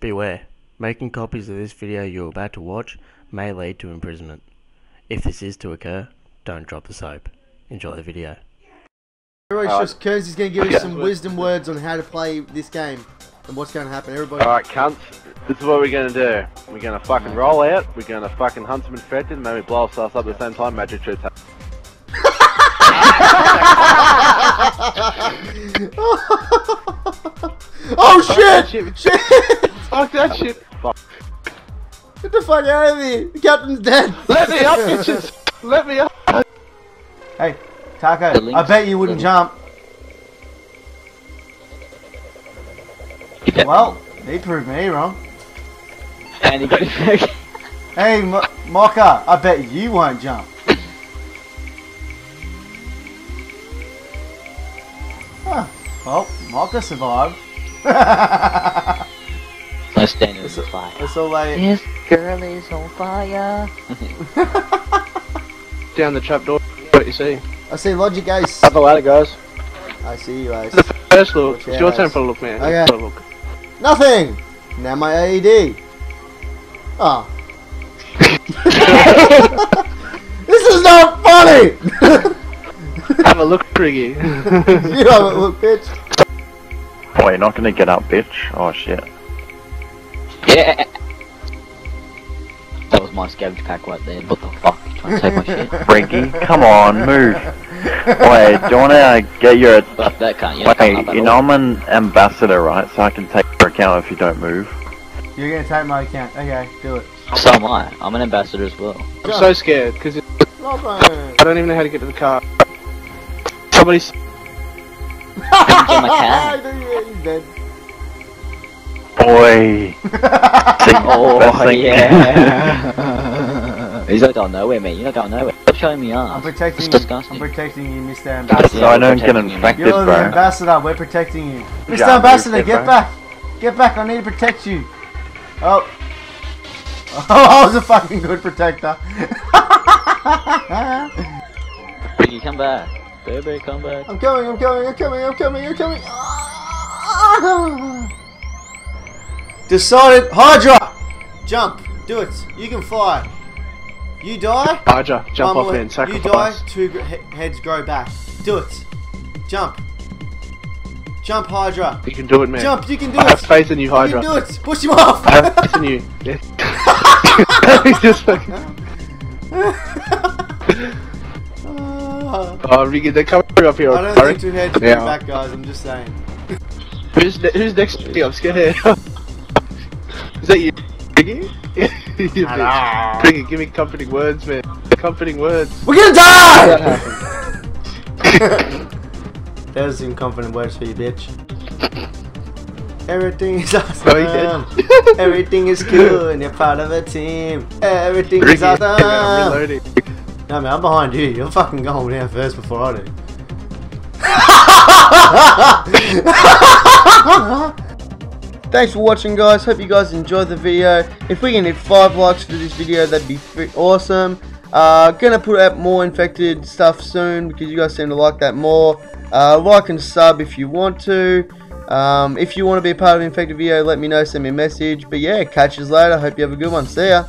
Beware, making copies of this video you're about to watch may lead to imprisonment. If this is to occur, don't drop the soap. Enjoy the video. Everybody's Alright. just Kearns is going to give us Okay. some wisdom words on how to play this game and what's going to happen. Everybody, Alright, cunts. This is what we're gonna do. We're gonna fucking roll out. We're gonna fucking hunt some infected. Maybe blow ourselves up at the same time. Magic tricks. happen. oh shit! shit. Shit! Fuck that shit. Fuck. Get the fuck out of here! The captain's dead. Let me up, bitches. Let me up. Hey, Taco, I bet you wouldn't jump. Yeah. Well, he proved me wrong. And he got his back. Hey, M- Mocha, I bet you won't jump. Huh. Well, Mocha survived. No standards of fire. That's all they. This girl is on fire. Down the trap door. What you see? I see Logic Ace. Up the ladder, guys. I see you, Ace. First look. Watch It's out, your turn for a look, man. Okay. For a look. Nothing! Now my AED. Oh. Ah. this is not funny! Have a look, Triggy. you haven't looked, bitch. Oh, you're not gonna get up, bitch. Oh shit. Yeah. That was my scavenge pack right there. What the fuck? You trying to take my shit? Frankie, come on, move. Wait, do you wanna get your. Fuck that cunt. You don't come Wait, up at you all. know I'm an ambassador, right? So I can take your account if you don't move. You're gonna take my account. Okay, do it. So am I. I'm an ambassador as well. I'm so scared because Nothing. I don't even know how to get to the car. Somebody's. Get my cat. He's dead. Boy! See, Oh thing- yeah. He's not going nowhere, man. You're not going nowhere. Stop showing me I'm protecting It's you. disgusting. I'm protecting you, Mr. Ambassador. so I we're don't get protecting you, man. infected, You're the ambassador. We're protecting you. Mr. Yeah, Ambassador, move get bro. back. Get back. I need to protect you. Oh. Oh, I was a fucking good protector. Ricky, come back. Baby, come back. I'm coming, I'm coming, I'm coming, I'm coming, I'm coming. Ah. Decided. Hydra! Jump. Do it. You can fly. You die. Hydra, jump off and sacrifice. You die, two he- heads grow back. Do it. Jump. Jump, Hydra. You can do it, man. Jump, you can do I it. have faith in you, Hydra. You can do it. Push him off. I have faith in you. Yeah. He's just. Ah. Oh, Ricky, they're coming up here. I don't Sorry. think two heads Yeah. back, guys. I'm just saying. Who's, ne- who's next to me? I'm scared. Is that you, Piggy? Piggy, give me comforting words, man. Comforting words. We're gonna die! That happened. There's some comforting words for you, bitch. Everything is oh, No, awesome. did. Everything is cool and you're part of a team. Everything Ricky, is awesome. I'm reloading. No, man, I'm behind you. You're fucking going down first before I do. Thanks for watching, guys. Hope you guys enjoyed the video. If we can hit five likes for this video, that'd be awesome. Uh, gonna put out more infected stuff soon because you guys seem to like that more. Uh, like and sub if you want to. Um, if you want to be a part of infected video, let me know. Send me a message. But yeah, catch us later. Hope you have a good one. See ya.